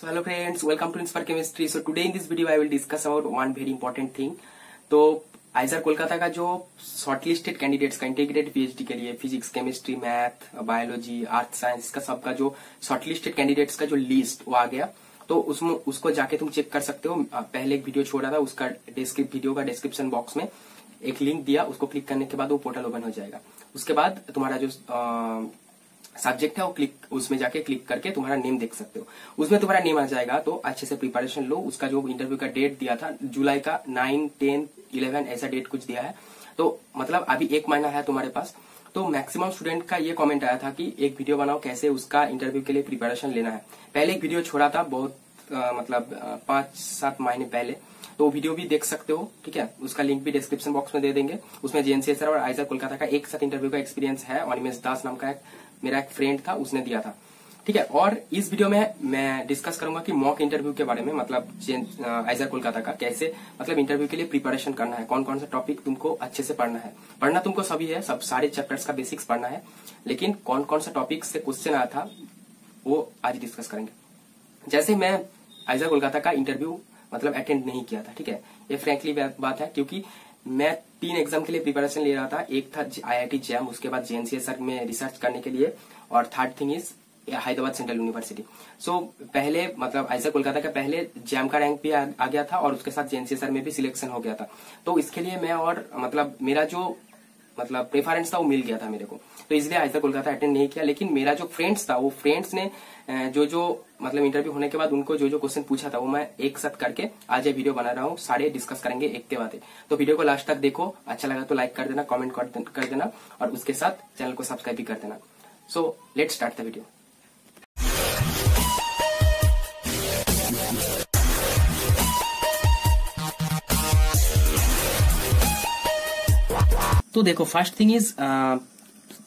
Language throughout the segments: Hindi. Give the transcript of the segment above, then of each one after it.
So hello friends, welcome to Inspire Chemistry. So today in this video I will discuss about one very important thing. तो आइजर कोलकाता का जो शॉर्टलिस्टेड कैंडिडेट्स का इंटीग्रेटेड पीएचडी के लिए physics chemistry math biology earth science का सबका जो शॉर्टलिस्टेड कैंडिडेट्स का जो लिस्ट वो आ गया तो उसमें उसको जाके तुम चेक कर सकते हो पहले एक वीडियो छोड़ा था उसका वीडियो का डिस्क्रिप्शन बॉक्स में एक लिंक दिया उसको क्लिक करने के बाद वो पोर्टल ओपन हो जाएगा उसके बाद तुम्हारा जो सब्जेक्ट है वो क्लिक उसमें जाके क्लिक करके तुम्हारा नेम देख सकते हो। उसमें तुम्हारा नेम आ जाएगा तो अच्छे से प्रिपरेशन लो। उसका जो इंटरव्यू का डेट दिया था जुलाई का नाइन टेन इलेवन ऐसा डेट कुछ दिया है। तो मतलब अभी एक महीना है तुम्हारे पास। तो मैक्सिमम स्टूडेंट का ये कमेंट आया था कि एक वीडियो बनाओ कैसे उसका इंटरव्यू के लिए प्रिपरेशन लेना है। पहले एक वीडियो छोड़ा था बहुत आ, मतलब पाँच सात महीने पहले। तो वीडियो भी देख सकते हो ठीक है? उसका लिंक भी डिस्क्रिप्शन बॉक्स में दे देंगे। उसमें जेएनसीएसआर और आइजर कोलकाता का एक साथ इंटरव्यू का एक्सपीरियंस है अनिमेश दास नाम का एक मेरा एक फ्रेंड था, उसने दिया था। ठीक है? और इस वीडियो में मैं डिस्कस करूँगा कि मॉक इंटरव्यू के बारे में मतलब आइजर कोलकाता का, कैसे मतलब इंटरव्यू के लिए प्रिपरेशन करना है कौन कौन सा टॉपिक तुमको अच्छे से पढ़ना है। पढ़ना तुमको सभी है, सब सारे चैप्टर्स का बेसिक्स पढ़ना है, लेकिन कौन कौन सा टॉपिक से क्वेश्चन आया था, वो आज डिस्कस करेंगे। जैसे मैं आइजर कोलकाता का इंटरव्यू मतलब अटेंड नहीं किया था, ठीक है? ये फ्रेंकली बात है, क्योंकि मैं तीन एग्ज़ाम के लिए प्रिपरेशन ले रहा था। एक था आईआईटी जैम उसके बाद जेएनसीएसआर में रिसर्च करने के लिए और third thing is Hyderabad central university so पहले मतलब ऐसा कोलकाता का पहले जैम का रैंक भी आ, आ गया था और उसके साथ जेएनसीएसआर में भी सिलेक्शन हो गया था। तो इसके लिए मैं और मतलब मेरा जो मतलब प्रेफरेंस था वो मिल गया था मेरे को। तो इसलिए आज तक कोलकाता अटेंड नहीं किया लेकिन मेरा जो फ्रेंड्स था वो फ्रेंड्स ने जो जो मतलब इंटरव्यू होने के बाद उनको जो जो क्वेश्चन पूछा था, वो मैं एक साथ करके आज ये वीडियो बना रहा हूँ, सारे डिस्कस करेंगे एक के बाद। तो वीडियो को लास्ट तक देखो अच्छा लगा तो लाइक कर देना कॉमेंट कर देना, और उसके साथ चैनल को सब्सक्राइब भी कर देना। So let start the video तो देखो first thing is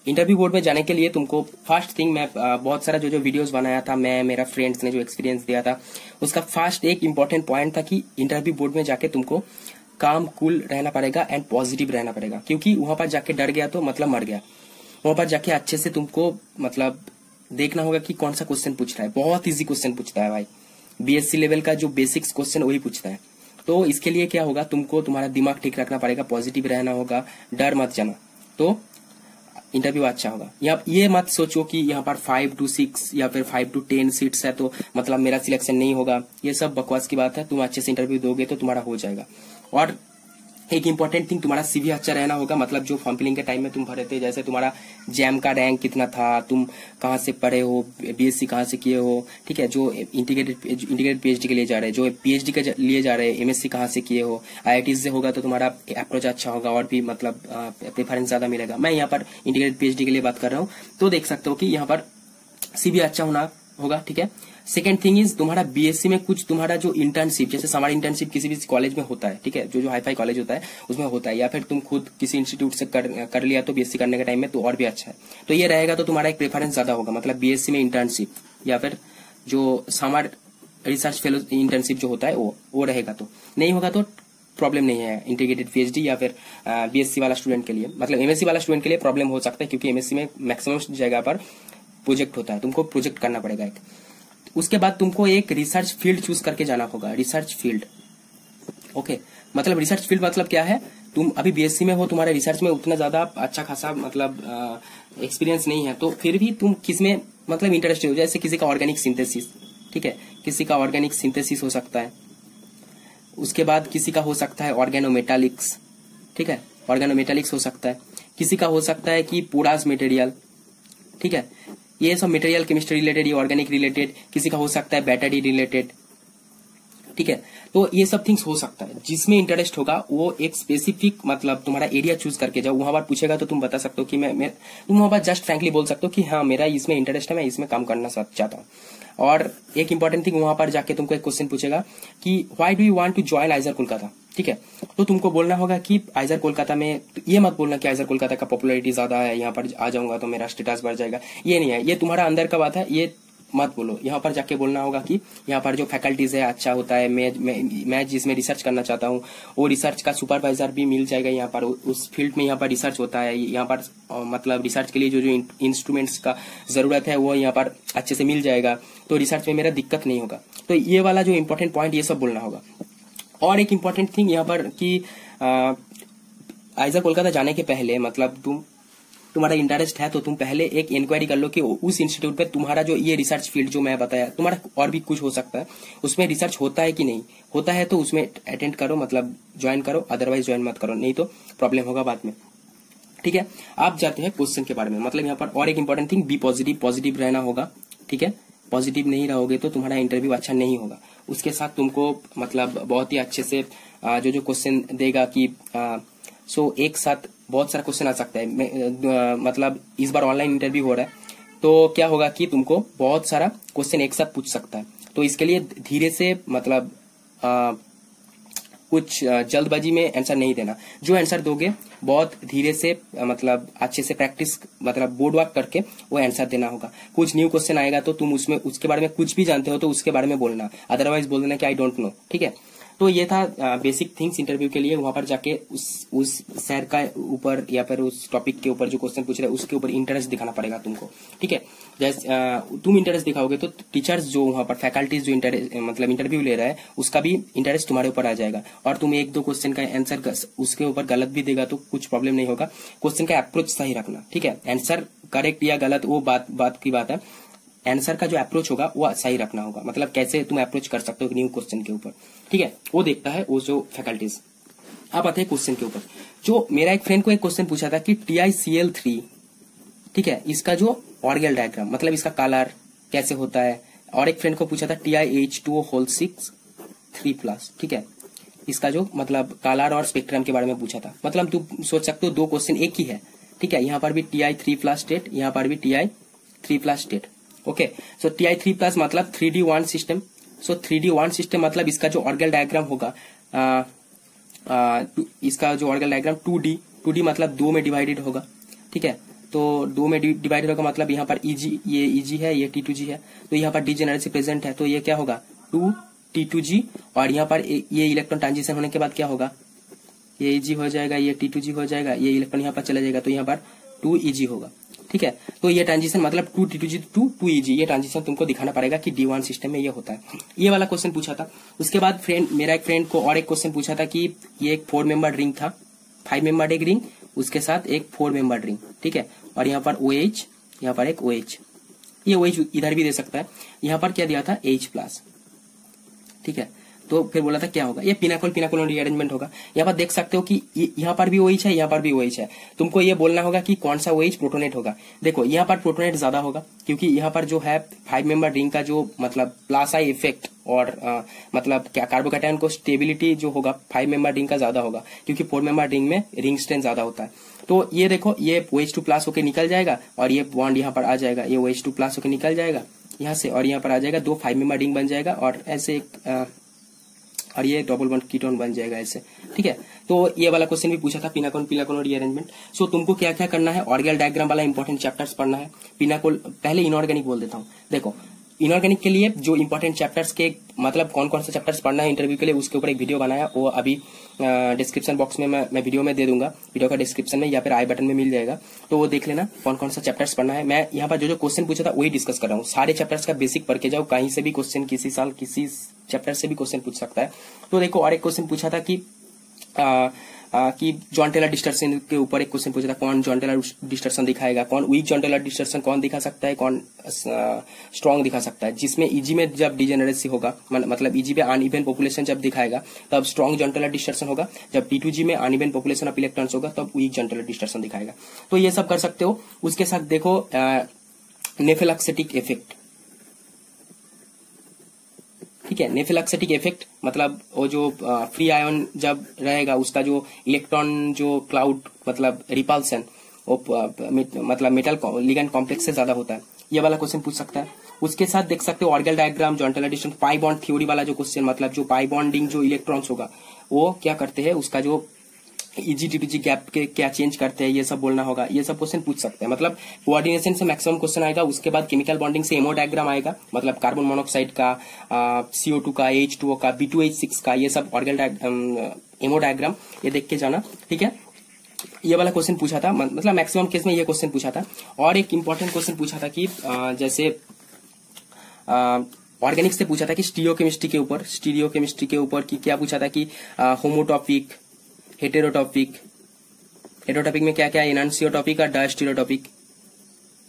interview board में जाने के लिए तुमको फ़र्स्ट थिंग मैं बहुत सारा जो जो वीडियोस बनाया था, मैं, मेरा फ्रेंड्स ने जो एक्सपीरियंस दिया था, उसका फ़र्स्ट एक इम्पोर्टेंट पॉइंट था कि इंटरव्यू बोर्ड में जाके तुमको काम कूल रहना पड़ेगा एंड पॉजिटिव रहना पड़ेगा। क्योंकि वहाँ पर जाके डर गया तो मतलब मर गया। वहाँ पर जाके अच्छे से तुमको मतलब देखना होगा कि कौन सा क्वेश्चन पूछ रहा है। बहुत ईजी क्वेश्चन पूछता है भाई। बीएससी लेवल का जो बेसिक्स क्वेश्चन वही पूछता है। तो इसके लिए क्या होगा, तुमको तुम्हारा दिमाग ठीक रखना पड़ेगा पॉजिटिव रहना होगा, डर मत जाना। तो इंटरव्यू अच्छा होगा। यहाँ ये मत सोचो कि यहाँ पर फाइव टू सिक्स या फिर फाइव टू टेन सीट्स है तो मतलब मेरा सिलेक्शन नहीं होगा। ये सब बकवास की बात है। तुम अच्छे से इंटरव्यू दोगे तो तुम्हारा हो जाएगा। और एक इंपॉर्टेंट थिंग तुम्हारा सीवी अच्छा रहना होगा मतलब जो फॉर्म फिलिंग के टाइम में तुम भरे थे, जैसे तुम्हारा जैम का रैंक कितना था, तुम कहाँ से पढ़े हो बीएससी कहाँ से किए हो, ठीक है, जो इंटीग्रेटेड इंटीग्रेटेड पीएचडी के लिए जा रहे हैं, जो पीएचडी के लिए जा रहे हैं एमएससी कहाँ से किए हो आईआईटी से होगा तो तुम्हारा अप्रोच अच्छा होगा और भी मतलब प्रेफरेंस ज़्यादा मिलेगा। मैं यहाँ पर इंटीग्रेटेड पीएचडी के लिए बात कर रहा हूँ तो देख सकते हो कि यहाँ पर सीबी अच्छा होना होगा ठीक है? सेकेंड थिंग इज़ तुम्हारा बीएससी में कुछ तुम्हारा जो इंटर्नशिप जैसे हमारा इंटर्नशिप किसी भी कॉलेज में होता है ठीक है? जो जो हाईफाई कॉलेज होता है उसमें होता है। या फिर तुम खुद किसी इंस्टीट्यूट से कर, कर लिया तो बीएससी करने के टाइम में तो और भी अच्छा है। तो ये रहेगा तो तुम्हारा एक प्रेफरेंस ज़्यादा होगा मतलब बीएससी में इंटर्नशिप या फिर जो समर रिसर्च फेलो इंटर्नशिप जो होता है वो वो रहेगा तो। नहीं होगा तो प्रॉब्लम नहीं है इंटीग्रेटेड पीएचडी या फिर बीएससी वाला स्टूडेंट के लिए। मतलब एमएससी वाला स्टूडेंट के लिए प्रॉब्लम हो सकता है क्योंकि एमएससी में मैक्सिमम जगह पर प्रोजेक्ट होता है, तुमको प्रोजेक्ट करना पड़ेगा एक। उसके बाद तुमको एक रिसर्च फ़ील्ड चूज़ करके जाना होगा रिसर्च फ़ील्ड ओके मतलब रिसर्च फ़ील्ड मतलब क्या है? तुम अभी बीएससी में हो, तुम्हारे रिसर्च में उतना ज़्यादा अच्छा खासा मतलब एक्सपीरियंस नहीं है तो फिर भी तुम किसमें मतलब इंटरेस्टेड हो? जैसे किसी का ऑर्गेनिक सिंथेसिस ठीक है? किसी का ऑर्गेनिक सिंथेसिस हो सकता है। उसके बाद किसी का हो सकता है ऑर्गेनोमेटालिक्स ठीक है? ऑर्गेनोमेटालिक्स हो सकता है। किसी का हो सकता है कि पोरास मटेरियल ठीक है? ये सब मटेरियल केमिस्ट्री रिलेटेड या ऑर्गेनिक रिलेटेड किसी का हो सकता है बैटरी रिलेटेड ठीक है? तो ये सब थिंग्स हो सकता है। जिसमें इंटरेस्ट होगा वो एक स्पेसिफिक मतलब तुम्हारा एरिया चूज़ करके जाओ। वहाँ पर पूछेगा तो तुम बता सकते हो कि मैं, मैं तुम वहाँ पर जस्ट फ्रेंकली बोल सकते हो कि हाँ मेरा इसमें इंटरेस्ट है मैं इसमें काम करना चाहता हूँ। और एक इंपॉर्टेंट थिंग वहाँ पर जाके तुमको एक क्वेश्चन पूछेगा कि why do you want to join IISER Kolkata ठीक है? तो तुमको बोलना होगा कि आइजर कोलकाता में ये मत बोलना कि आइजर कोलकाता का पॉपुलरिटी ज़्यादा है यहाँ पर आ जाऊँगा तो मेरा स्टेटस बढ़ जाएगा। ये नहीं है। ये तुम्हारा अंदर का बात है। ये मत बोलो। यहाँ पर जाके बोलना होगा कि यहाँ पर जो फैकल्टीज है अच्छा होता है। मैं मैं, जिसमें रिसर्च करना चाहता हूँ वो रिसर्च का सुपरवाइजर भी मिल जाएगा यहाँ पर। उस फ़ील्ड में यहाँ पर रिसर्च होता है। यहाँ पर मतलब रिसर्च के लिए जो जो इंस्ट्रूमेंट्स का ज़रूरत है वो यहाँ पर अच्छे से मिल जाएगा। तो रिसर्च में मेरा दिक्कत नहीं होगा। तो ये वाला जो इम्पोर्टेंट पॉइंट ये सब बोलना होगा। और एक इम्पोर्टेंट थिंग यहाँ पर कि आइजा कोलकाता जाने के पहले मतलब तुम तुम्हारा इंटरेस्ट है तो तुम पहले एक इंक्वायरी कर लो कि उस इंस्टीट्यूट पे तुम्हारा जो ये रिसर्च फ़ील्ड जो मैं बताया, तुम्हारा और भी कुछ हो सकता है। उसमें रिसर्च होता है कि नहीं? होता है तो उसमें अटेंड करो मतलब ज्वाइन करो अदरवाइज़ ज्वाइन मत करो, नहीं तो प्रॉब्लम होगा बाद में। ठीक है? आप जाते हैं क्वेश्चन के बारे में। मतलब यहाँ पर और एक important thing be positive positive रहना होगा। ठीक है? पॉजिटिव नहीं रहोगे तो तुम्हारा इंटरव्यू अच्छा नहीं होगा। उसके साथ तुमको मतलब बहुत ही अच्छे से जो जो क्वेश्चन देगा कि सो एक साथ बहुत सारा क्वेश्चन आ सकता है। मतलब इस बार ऑनलाइन इंटरव्यू हो रहा है। तो क्या होगा कि तुमको बहुत सारा क्वेश्चन एक साथ पूछ सकता है। तो इसके लिए धीरे से मतलब आ, कुछ जल्दबाजी में आंसर नहीं देना। जो आंसर दोगे बहुत धीरे से मतलब अच्छे से प्रैक्टिस मतलब बोर्ड वर्क करके वो आंसर देना होगा। कुछ न्यू क्वेश्चन आएगा तो तुम उसमें उसके बारे में कुछ भी जानते हो तो उसके बारे में बोलना। अदरवाइज़ बोल देना कि आई डोंट नो ठीक है? तो ये था बेसिक थिंग्स इंटरव्यू के लिए। वहाँ पर जाके उस उस सैर का ऊपर या फिर उस टॉपिक के ऊपर जो क्वेश्चन पूछ रहे हैं, उसके ऊपर इंटरेस्ट दिखाना पड़ेगा तुमको। ठीक है? जैसे तुम इंटरेस्ट दिखाओगे तो टीचर्स जो वहाँ पर फैकल्टीज जो इंटरेस्ट मतलब इंटरव्यू ले रहा है, उसका भी इंटरेस्ट तुम्हारे ऊपर आ जाएगा। और तुम एक दो क्वेश्चन का आंसर उसके ऊपर गलत भी देगा तो कुछ प्रॉब्लम नहीं होगा। क्वेश्चन का अप्रोच सही रखना। ठीक है? आंसर करेक्ट या गलत वो बात बात की बात है। आंसर का जो अप्रोच होगा, वो सही रखना होगा। मतलब कैसे तुम अप्रोच कर सकते हो न्यू क्वेश्चन के ऊपर। ठीक है? वो देखता है वो जो फैकल्टीज अब आते हैं क्वेश्चन के ऊपर। जो मेरा एक फ्रेंड को एक क्वेश्चन पूछा था कि T I C L three ठीक है? इसका जो ऑर्गेल डायग्राम मतलब इसका कलर कैसे होता है? और एक फ्रेंड को पूछा था T I H two whole six three plus ठीक है? इसका जो मतलब कलर और स्पेक्ट्रम के बारे में पूछा था। मतलब तुम सोच सकते हो दो क्वेश्चन एक ही है, ठीक है? यहाँ पर भी T I three plus state यहाँ पर भी T I three plus state okay so T I three plus मतलब three D one system so three D one system मतलब इसका जो ऑर्गल डायग्राम होगा आ, आ, इसका जो Orgel diagram two D two D मतलब दो में डिवाइडेड होगा ठीक है? तो दो में डिवाइडेड होगा मतलब यहाँ पर ईजी e ये ईजी e है ये टी टू जी है तो यहाँ पर डी जेनरेसी प्रेजेंट है तो ये क्या होगा? टू टी टू जी और यहाँ पर ये इलेक्ट्रॉन ट्रांजिशन होने के बाद क्या होगा? ये ईजी e हो जाएगा ये टी टू जी हो जाएगा ये इलेक्ट्रॉन यहाँ पर चला जाएगा तो यहाँ पर टू ई जी होगा। ठीक है? तो ये ट्रांजिशन मतलब two T two G two two G ये ट्रांजिशन तुमको दिखाना पड़ेगा कि डी वन सिस्टम में ये होता है। ये वाला क्वेश्चन पूछा था। उसके बाद फ्रेंड मेरा एक फ्रेंड को और एक क्वेश्चन पूछा था कि ये एक फोर मेंबर रिंग था। फाइव मेंबर एक रिंग उसके साथ एक फोर मेंबर रिंग ठीक है? और यहाँ पर ओ एच यहाँ पर एक ओ एच ये ओ एच इधर भी दे सकता है। यहाँ पर क्या दिया था? एच प्लस ठीक है? तो फिर बोला था क्या होगा? ये पिनाकोल पिनाकोल रीअरेंजमेंट होगा। यहाँ पर देख सकते हो कि यहाँ पर भी वही है यहाँ पर भी वही है। तुमको ये बोलना होगा कि कौन सा वही प्रोटोनेट होगा? देखो यहाँ पर प्रोटोनेट ज़्यादा होगा क्योंकि यहाँ पर जो है फाइव मेंबर रिंग का जो मतलब प्लास आई इफ़ेक्ट और आ, मतलब क्या कार्बोकैटायन को स्टेबिलिटी जो होगा फाइव मेंबर रिंग का ज़्यादा होगा क्योंकि फोर मेंबर रिंग में रिंग स्ट्रेंथ ज़्यादा होता है। तो ये देखो ये ओएच टू प्लस होकर निकल जाएगा और ये बॉन्ड यहाँ पर आ जाएगा ये ओएच टू प्लस होकर निकल जाएगा यहाँ से और यहाँ पर आ जाएगा दो फाइव मेंबर रिंग बन जाएगा और ऐसे एक और ये डबल वन कीटोन बन जाएगा ऐसे ठीक है? तो ये वाला क्वेश्चन भी पूछा था, पिनाकोन पिनाकोन रीअरेंजमेंट सो तुमको क्या क्या करना है? ऑर्गेल डायग्राम वाला इंपॉर्टेंट चैप्टर्स पढ़ना है। पिनाकोल पहले इनऑर्गेनिक बोल देता हूँ। देखो इनऑर्गेनिक के लिए जो इंपॉर्टेंट चैप्टर्स के मतलब कौन कौन से चैप्टर्स पढ़ना है इंटरव्यू के लिए उसके ऊपर एक वीडियो बनाया वो अभी डिस्क्रिप्शन बॉक्स में मैं, मैं वीडियो में दे दूँगा। वीडियो का डिस्क्रिप्शन में या फिर आई बटन में मिल जाएगा। तो वो देख लेना कौन कौन सा चैप्टर्स पढ़ना है। मैं यहाँ पर जो जो क्वेश्चन पूछा था वही डिस्कस कर रहा हूँ। सारे चैप्टर्स का बेसिक पढ़ के जाओ। कहीं से भी क्वेश्चन किसी साल किसी चैप्टर से भी क्वेश्चन पूछ सकता है। तो देखो और एक क्वेश्चन पूछा था कि कि जॉन टेलर डिस्टर्शन के ऊपर एक क्वेश्चन पूछा था, कौन जॉन टेलर डिस्टर्शन दिखाएगा? कौन वीक जॉन टेलर डिस्टर्शन कौन दिखा सकता है? कौन स्ट्रॉन्ग दिखा सकता है? जिसमें इजी में जब डिजेनरेसी होगा मतलब इजी में अनइवन पॉपुलेशन जब दिखाएगा, तब स्ट्रॉन्ग जॉन टेलर डिस्टर्शन होगा। जब टी टू जी में अनइवन पॉपुलेशन ऑफ़ इलेक्ट्रॉन्स होगा, तब वीक जॉन टेलर डिस्टर्शन दिखाएगा। तो ये सब कर सकते हो। उसके साथ देखो नेफेलक्सेटिक इफ़ेक्ट ठीक है नेफिलक्सेटिक इफ़ेक्ट मतलब वो जो फ्री आयन जब रहेगा, उसका जो इलेक्ट्रॉन जो क्लाउड मतलब रिपल्सन मतलब मेटल लिगन कॉम्प्लेक्स से ज़्यादा होता है। ये वाला क्वेश्चन पूछ सकता है। उसके साथ देख सकते हो ऑर्गल डायग्राम जॉन्टल पाई बॉन्ड थ्योरी वाला जो क्वेश्चन मतलब जो पाई बॉन्डिंग जो इलेक्ट्रॉन्स होगा, वो क्या करते हैं, उसका जो इजी टी जी गैप के क्या चेंज करते हैं, ये सब बोलना होगा। ये सब क्वेश्चन पूछ सकते हैं। मतलब कोऑर्डिनेशन से मैक्सिमम क्वेश्चन आएगा, उसके बाद केमिकल बॉन्डिंग से एमो डायग्राम आएगा। मतलब कार्बन मोनोक्साइड का सीओ टू का एच टू का बी टू एच सिक्स का, ये सब ऑर्गल एमो डायग्राम ये देख के जाना, ठीक है? ये वाला क्वेश्चन पूछा था मतलब मैक्सिमम केस में ये क्वेश्चन पूछा था। और एक इंपॉर्टेंट क्वेश्चन पूछा था कि जैसे ऑर्गेनिक से पूछा था कि स्टीरियो केमिस्ट्री के ऊपर स्टीरियो केमिस्ट्री के ऊपर कि क्या पूछा था कि होमोटॉपिक हेटेरोटॉपिक हेटेरोटॉपिक में क्या क्या एनान्सियोटॉपिक और डायस्टीरियोटॉपिक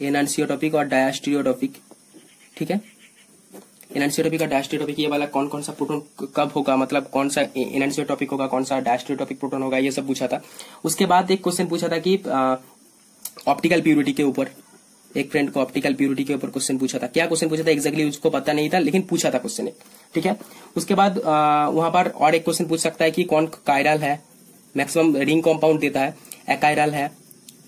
एनान्सियोटॉपिक और डायस्टीरियोटॉपिक ठीक है? एनान्सियोटॉपिक और डायस्टीरियोटॉपिक ये वाला कौन कौन सा प्रोटोन कब होगा? मतलब कौन सा एनान्सियोटॉपिक होगा, कौन सा डायस्टीरियोटॉपिक प्रोटोन होगा? ये सब पूछा था। उसके बाद एक क्वेश्चन पूछा था कि ऑप्टिकल प्यूरिटी के ऊपर, एक फ्रेंड को ऑप्टिकल प्यूरिटी के ऊपर क्वेश्चन पूछा था। क्या क्वेश्चन पूछा था? एक्जैक्टली उसको पता नहीं था, लेकिन पूछा था क्वेश्चन ठीक है? उसके बाद वहाँ पर और एक क्वेश्चन पूछ सकता है कि कौन कायरल है? मैक्सिमम रिंग कॉम्पाउंड देता है एकायरल है,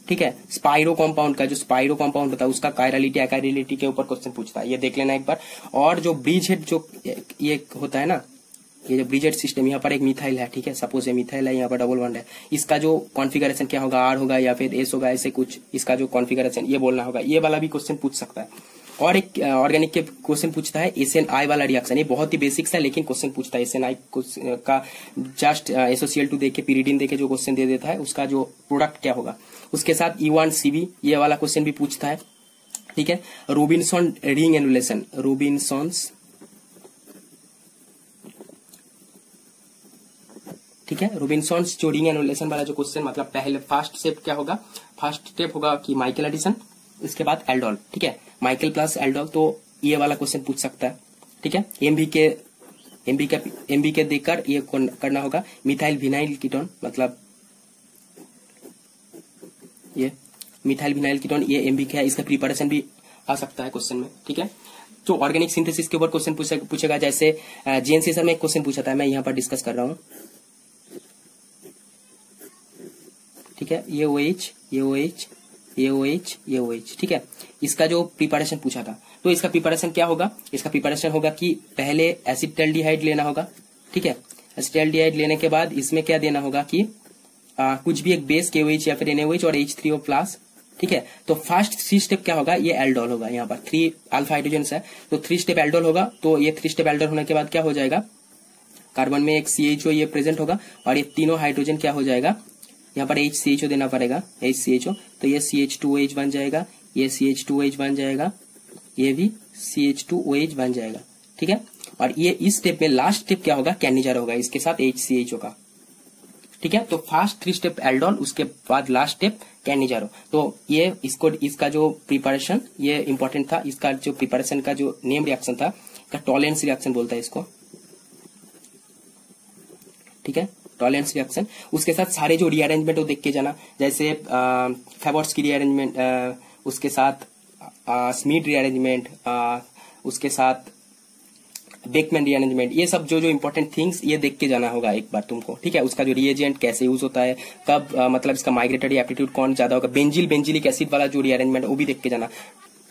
ठीक है? स्पाइरो कॉम्पाउंड का जो स्पाइरो कॉम्पाउंड होता है, उसका कायरलिटी एकायरलिटी के ऊपर क्वेश्चन पूछता है। ये देख लेना एक बार। और जो ब्रिज हेड जो ये होता है ना, ये जो ब्रिजेड सिस्टम यहाँ पर एक मिथाइल है, ठीक है? सपोज़ ये मिथाइल है, यहाँ पर डबल वन है। इसका जो कॉन्फ़िगरेशन क्या होगा? आर होगा या फिर एस होगा, ऐसे कुछ इसका जो कॉन्फ़िगरेशन ये बोलना होगा। ये वाला भी क्वेश्चन पूछ सकता है। और एक ऑर्गेनिक के क्वेश्चन पूछता है एस एन आई वाला रिएक्शन ये बहुत ही बेसिक्स है, लेकिन क्वेश्चन पूछता है एस एन आई का जस्ट एसोसियल टू देके पीरियडिन देके जो क्वेश्चन दे देता है, उसका जो प्रोडक्ट क्या होगा? उसके साथ ई वन सीबी ये वाला क्वेश्चन भी पूछता है, ठीक है? रोबिनसॉन रिंग एनुलेशन रोबिनसॉन्स ठीक है? रोबिनसॉन्स जो रिंग एनुलेशन वाला जो क्वेश्चन मतलब पहले फ़र्स्ट स्टेप क्या होगा? फ़र्स्ट स्टेप होगा कि माइकल एडिशन इसके बाद एल्डोल ठीक है? माइकल प्लस एल्डोल तो ये वाला क्वेश्चन पूछ सकता है, ठीक है? एमबी के एमबी के एमबी के देकर ये करना होगा? मिथाइल विनाइल कीटोन मतलब ये मिथाइल विनाइल कीटोन ये एमबी के है, इसका प्रिपरेशन भी आ सकता है क्वेश्चन में, ठीक है? जो ऑर्गेनिक सिंथेसिस के ऊपर क्वेश्चन पूछेगा, जैसे जेएनसी सर में एक क्वेश्चन पूछा था, मैं यहाँ पर डिस्कस कर रहा हूँ। ठीक है? ये ओ एच ये ओ एच ये ओ एच ये ओ एच ठीक है? इसका जो प्रिपरेशन पूछा था। तो इसका प्रिपरेशन क्या होगा? इसका प्रिपरेशन होगा कि पहले एसिटेल्डिहाइड लेना होगा ठीक है? एसिटेल्डिहाइड लेने के बाद इसमें क्या देना होगा कि आ, कुछ भी एक बेस के या फिर एनएच और एच थ्री ओ प्लस ठीक है? तो फ़र्स्ट थ्री स्टेप क्या होगा? ये एल्डोल होगा यहाँ पर। थ्री अल्फ़ा हाइड्रोजन है। तो थ्री स्टेप एल्डोल होगा। तो ये थ्री स्टेप एल्डोल होने के बाद क्या हो जाएगा? कार्बन में एक सी एच ओ ये प्रेजेंट होगा और ये तीनों हाइड्रोजन क्या हो जाएगा? यहाँ पर एच सी एच ओ देना पड़ेगा एच सी एच ओ तो ये सी एच टू एच बन जाएगा, ये सी एच टू एच बन जाएगा, ये भी C H two O H बन जाएगा, ठीक है? और ये इस स्टेप में लास्ट स्टेप क्या होगा? कैनिजर होगा, इसके साथ एच सी एच ओ का, ठीक है? तो फ़र्स्ट थ्री स्टेप एल्डोल उसके बाद लास्ट स्टेप कैनिजारो तो ये इसको, इसका जो प्रिपरेशन ये इंपॉर्टेंट था, इसका जो प्रिपरेशन का जो नेम रिएक्शन था टॉलेंस रिएक्शन बोलता है इसको, ठीक है? टॉलेंस रिएक्शन उसके साथ सारे जो रीअरेंजमेंट वो देख के जाना जैसे फेवर्स की रीअरेंजमेंट उसके साथ स्मीट रीअरेंजमेंट उसके साथ बेकमैन रीअरेंजमेंट ये सब जो जो इंपॉर्टेंट थिंग्स ये देख के जाना होगा एक बार तुमको ठीक है उसका जो रिएजेंट कैसे यूज़ होता है कब आ, मतलब इसका माइग्रेटरी एप्टीट्यूड कौन ज़्यादा होगा बेंजिल बेंजिलिक एसिड वाला जो रीअरेंजमेंट वो भी देख के जाना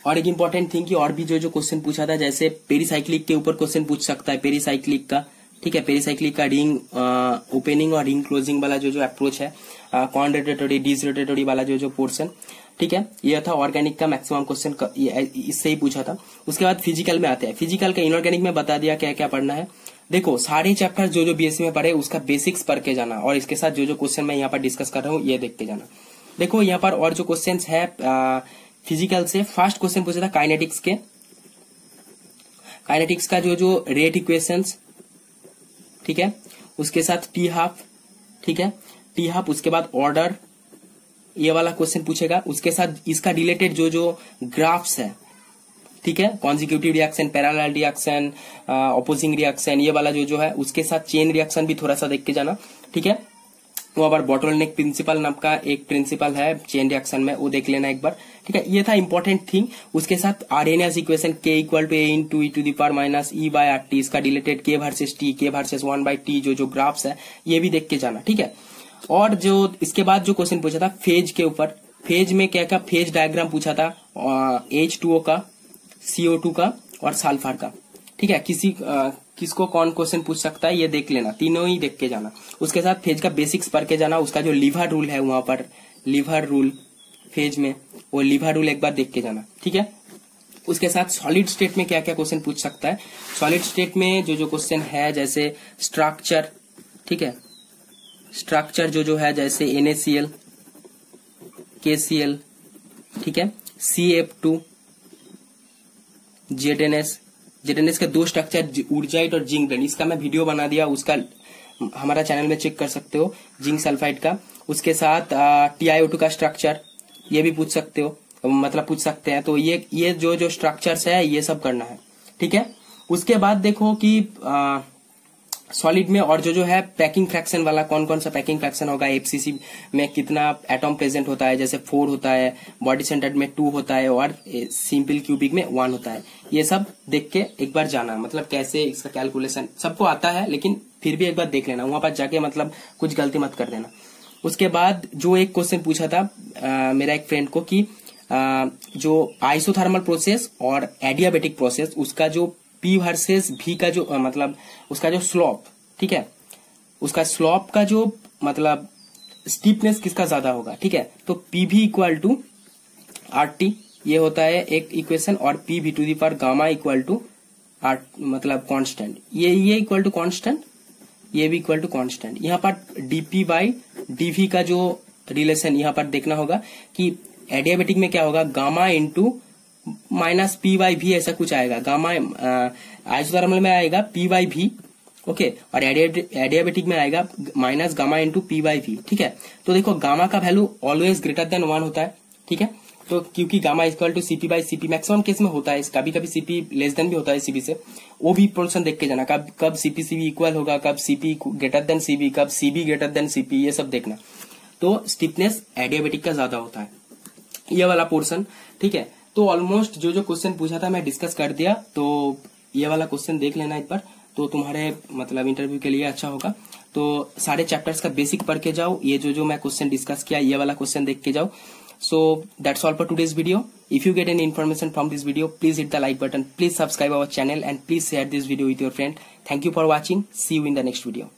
और एक इंपॉर्टेंट थिंग की और भी जो जो क्वेश्चन पूछा था जैसे पेरीसाइक्लिक के ऊपर क्वेश्चन पूछ सकता है पेरीसाइक्लिक का। ठीक है पेरीसाइक्लिक का रिंग ओपनिंग और रिंग क्लोजिंग वाला जो जो अप्रोच है कॉन रोटेटरी डिज रोटेटरी वाला जो जो पोर्सन ठीक है यह था ऑर्गेनिक का मैक्सिमम क्वेश्चन इससे ही पूछा था। उसके बाद फ़िज़िकल में आते हैं। फ़िज़िकल का इनऑर्गेनिक में बता दिया क्या क्या पढ़ना है। देखो, सारे चैप्टर जो जो बीएससी में पढ़े, उसका बेसिक्स पढ़ के जाना और इसके साथ जो जो क्वेश्चन मैं यहाँ पर डिस्कस कर रहा हूँ, ये देख के जाना। देखो, यहाँ पर और जो क्वेश्चन है फ़िज़िकल से फ़र्स्ट क्वेश्चन पूछा था काइनेटिक्स के। काइनेटिक्स का जो जो रेट इक्वेशंस ठीक है? उसके साथ टी हाफ़ ठीक है? टी हाफ़ उसके बाद ऑर्डर ये वाला क्वेश्चन पूछेगा। उसके साथ इसका रिलेटेड जो जो ग्राफ्स है, ठीक है? Consecutive reaction parallel reaction opposing reaction ये वाला जो जो है, उसके साथ चेन रिएक्शन भी थोड़ा सा देख के जाना, ठीक है? वो अगर बॉटल प्रिंसिपल नाम का एक प्रिंसिपल है चेन रिएक्शन में, वो देख लेना एक बार। ठीक है, ये था इंपॉर्टेंट थिंग उसके साथ Arrhenius equation k equal to A into e to the power minus E by R T इसका dilated k versus T k versus one by T जो जो ग्राफ्स है, ये भी देख के जाना, ठीक है? और जो, इसके बाद जो क्वेश्चन पूछा था फ़ेज़ के ऊपर। फ़ेज़ में क्या क्या? फ़ेज़ डायग्राम पूछा था एच टू ओ का सीओ टू का और साल्फार का। ठीक है, किसी किसको कौन क्वेश्चन पूछ सकता है, ये देख लेना, तीनों ही देख के जाना। उसके साथ फ़ेज़ का बेसिक्स पढ़ के जाना, उसका जो लिवर रूल है वहाँ पर लिवर रूल फ़ेज़ में, वो लिवर रूल एक बार देख के जाना, ठीक है? उसके साथ सॉलिड स्टेट में क्या क्या क्वेश्चन पूछ सकता है? सॉलिड स्टेट में जो जो क्वेश्चन है, जैसे स्ट्रक्चर ठीक है? स्ट्रक्चर जो जो है, जैसे एनएसीएल केसीएल ठीक है? सी एफ़ टू जेडएनएस जेडएनएस के दो स्ट्रक्चर ऊर्जाइट और जिंक ब्रेन इसका मैं वीडियो बना दिया उसका हमारा चैनल में चेक कर सकते हो जिंक सल्फाइड का। उसके साथ टू का स्ट्रक्चर ये भी पूछ सकते हो। मतलब पूछ सकते हैं। तो ये ये जो जो स्ट्रक्चर्स है ये सब करना है। ठीक है? उसके बाद देखो कि आ, सॉलिड में और जो जो है पैकिंग फ्रैक्शन वाला कौन कौन सा पैकिंग फ्रैक्शन होगा एफसीसी में कितना एटॉम प्रेजेंट होता है जैसे फोर होता है बॉडी सेंटर्ड में टू होता है और सिंपल क्यूबिक में वन होता है। ये सब देख के एक बार जाना मतलब कैसे इसका कैलकुलेशन सबको आता है लेकिन फिर भी एक बार देख लेना वहाँ पर जाके मतलब कुछ गलती मत कर देना। उसके बाद जो एक क्वेश्चन पूछा था आ, मेरा एक फ्रेंड को कि आ, जो आइसोथर्मल प्रोसेस और एडियाबेटिक प्रोसेस उसका जो पी वर्सेस भी का जो मतलब उसका जो स्लॉप ठीक है? उसका स्लॉप का जो मतलब स्टीपनेस किसका ज़्यादा होगा, ठीक है? तो पी भी इक्वल टू आर टी ये होता है एक इक्वेशन और P V to the power gamma equal to R मतलब कांस्टेंट ये ये इक्वल टू कांस्टेंट ये भी इक्वल टू कांस्टेंट यहाँ पर डीपी बाई डीवी का जो रिलेशन यहाँ पर देखना होगा कि एडियाबेटिक में क्या होगा? Gamma into minus P by V ऐसा कुछ आएगा, गामा आइसोथर्मल में आएगा पी वाई भी, ओके, और एडियाबेटिक में आएगा minus gamma into P by V, ठीक है? तो देखो, गामा का value always greater than one होता है, ठीक है? तो क्योंकि gamma equal to CP by CP maximum case में होता है कभी कभी सीपी लेस देन भी होता है सीपी से, वो भी पोर्सन देख के जाना, कब कब सीपी सीबी इक्वल होगा, कब सीपी ग्रेटर देन सीबी कब सीबी ग्रेटर देन सीपी ये सब देखना। तो स्टिफनेस एडियाबेटिक का ज़्यादा होता है, ये वाला पोर्सन ठीक है? तो ऑलमोस्ट जो जो क्वेश्चन पूछा था, मैं डिस्कस कर दिया। तो ये वाला क्वेश्चन देख लेना एक बार। तो तुम्हारे मतलब इंटरव्यू के लिए अच्छा होगा। तो सारे चैप्टर्स का बेसिक पढ़ के जाओ। ये जो जो मैं क्वेश्चन डिस्कस किया, ये वाला क्वेश्चन देख के जाओ। So that's all for today's video if you get any information from this video please hit the like button please subscribe our channel and please share this video with your friend thank you for watching see you in the next video